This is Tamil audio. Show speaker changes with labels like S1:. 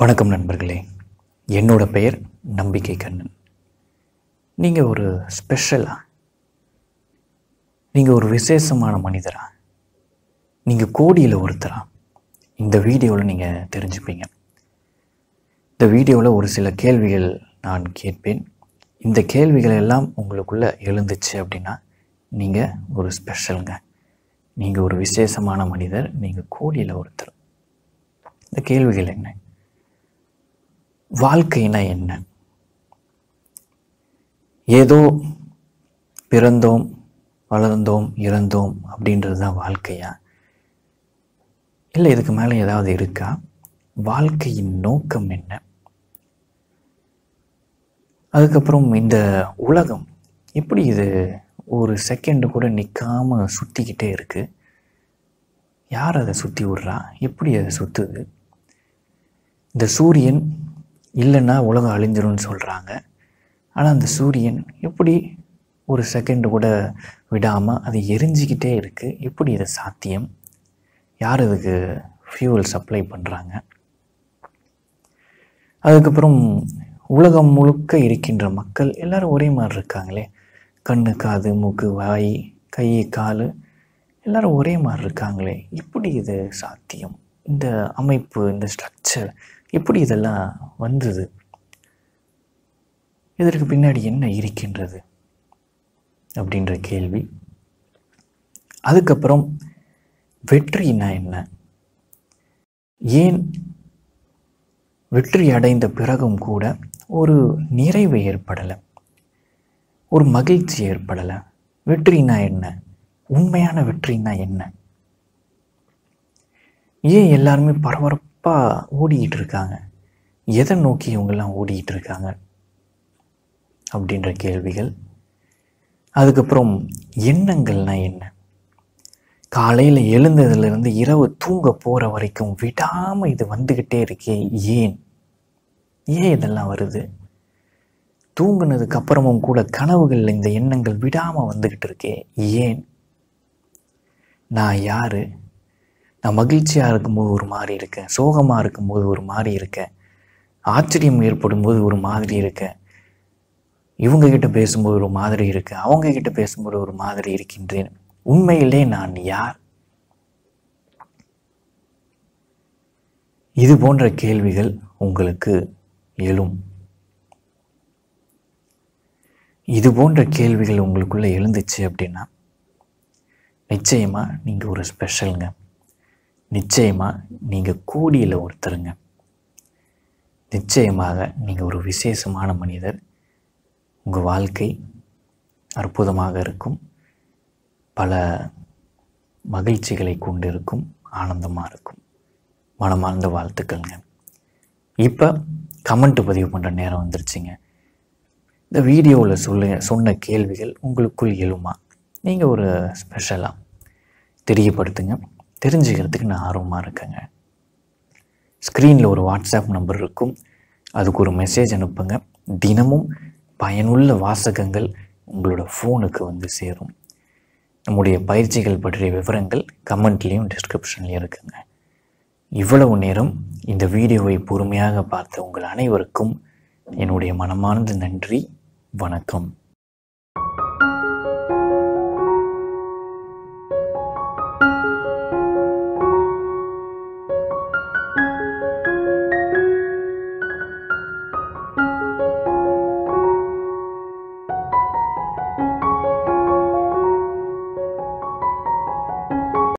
S1: வணக்கம் நண்பர்களே. என்னோட பெயர் நம்பிக்கை கண்ணன். நீங்கள் ஒரு ஸ்பெஷலா? நீங்கள் ஒரு விசேஷமான மனிதரா? நீங்கள் கோடியில் ஒருத்தரா? இந்த வீடியோவில் நீங்கள் தெரிஞ்சுப்பீங்க. இந்த வீடியோவில் ஒரு சில கேள்விகள் நான் கேட்பேன். இந்த கேள்விகள் எல்லாம் உங்களுக்குள்ளே எழுந்துச்சு அப்படின்னா நீங்கள் ஒரு ஸ்பெஷலுங்க. நீங்கள் ஒரு விசேஷமான மனிதர் நீங்கள் கோடியில் ஒருத்தர். இந்த கேள்விகள் என்ன? வாழ்க்கைனா என்ன? ஏதோ பிறந்தோம் வளர்ந்தோம் இறந்தோம் அப்படின்றது தான் வாழ்க்கையா? இல்லை இதுக்கு மேலே ஏதாவது இருக்கா? வாழ்க்கையின் நோக்கம் என்ன? அதுக்கப்புறம் இந்த உலகம் எப்படி இது ஒரு செகண்டு கூட நிற்காமல் சுற்றிக்கிட்டே இருக்கு? யார் அதை சுற்றி விட்றா? எப்படி அதை சுற்றுது இந்த சூரியன் இல்லைன்னா உலகம் அழிஞ்சிரும்னு சொல்கிறாங்க ஆனால் அந்த சூரியன் எப்படி ஒரு செகண்டு கூட விடாமல் அது எரிஞ்சிக்கிட்டே இருக்குது எப்படி இது சாத்தியம்? யார் இதுக்கு ஃபியூவல் சப்ளை பண்ணுறாங்க அதுக்கப்புறம் உலகம் முழுக்க இருக்கின்ற மக்கள் எல்லாரும் ஒரே மாதிரி இருக்காங்களே. கண்ணு காது மூக்கு வாய் கை கால் எல்லாரும் ஒரே மாதிரி இருக்காங்களே. எப்படி இது சாத்தியம்? இந்த அமைப்பு இந்த ஸ்ட்ரக்சர் எப்படி இதெல்லாம் வந்தது? இதற்கு பின்னாடி என்ன இருக்கின்றது? அப்படின்ற கேள்வி. அதுக்கப்புறம் வெற்றினா என்ன? ஏன் வெற்றி அடைந்த பிறகும் கூட ஒரு நிறைவு ஏற்படலை? ஒரு மகிழ்ச்சி ஏற்படலை? வெற்றினா என்ன? உண்மையான வெற்றினா என்ன? ஏன் எல்லாருமே பரபரப்பாக ஓடிக்கிட்டு இருக்காங்க எதை நோக்கி இவங்கெல்லாம் ஓடிக்கிட்டு இருக்காங்க அப்படின்ற கேள்விகள். அதுக்கப்புறம் எண்ணங்கள்னா என்ன? காலையில் எழுந்ததுலேருந்து இரவு தூங்க போகிற வரைக்கும் விடாமல் இது வந்துக்கிட்டே இருக்கே ஏன்? ஏன் இதெல்லாம் வருது? தூங்குனதுக்கு அப்புறமும் கூட கனவுகளில் இந்த எண்ணங்கள் விடாமல் வந்துக்கிட்டு இருக்கே ஏன்? நான் யார்? நான் மகிழ்ச்சியாக இருக்கும்போது ஒரு மாதிரி இருக்கேன். சோகமாக இருக்கும்போது ஒரு மாதிரி இருக்கேன். ஆச்சரியம் ஏற்படும் போது ஒரு மாதிரி இருக்கேன். இவங்க கிட்ட பேசும்போது ஒரு மாதிரி இருக்கேன். அவங்க கிட்ட பேசும்போது ஒரு மாதிரி இருக்கின்றேன். உண்மையிலே நான் யார்? இது போன்ற கேள்விகள் உங்களுக்கு எழும். இது போன்ற கேள்விகள் உங்களுக்குள்ள எழுந்துச்சு அப்படின்னா நிச்சயமாக நீங்கள் ஒரு ஸ்பெஷலுங்க நிச்சயமாக நீங்கள் கூடியில் ஒருத்தருங்க. நிச்சயமாக நீங்கள் ஒரு விசேஷமான மனிதர். உங்கள் வாழ்க்கை அற்புதமாக இருக்கும். பல மகிழ்ச்சிகளை கொண்டு இருக்கும் ஆனந்தமாக இருக்கும். மனமார்ந்த வாழ்த்துக்கள்ங்க. இப்போ கமெண்ட் பதிவு பண்ணுற நேரம் வந்துருச்சுங்க. இந்த வீடியோவில் சொல்ல சொன்ன கேள்விகள் உங்களுக்குள் எழுமா? நீங்கள் ஒரு ஸ்பெஷலாக தெரியப்படுத்துங்க. தெரிஞ்சுக்கிறதுக்கு நான் ஆர்வமாக இருக்கேங்க. ஸ்க்ரீனில் ஒரு வாட்ஸ்அப் நம்பர் இருக்கும். அதுக்கு ஒரு மெசேஜ் அனுப்புங்க. தினமும் பயனுள்ள வாசகங்கள் உங்களோட ஃபோனுக்கு வந்து சேரும். நம்முடைய பயிற்சிகள் பற்றிய விவரங்கள் கமெண்ட்லேயும் டிஸ்கிரிப்ஷன்லேயும் இருக்குங்க. இவ்வளவு நேரம் இந்த வீடியோவை பொறுமையாக பார்த்த உங்கள் அனைவருக்கும் என்னுடைய மனமார்ந்த நன்றி. வணக்கம்.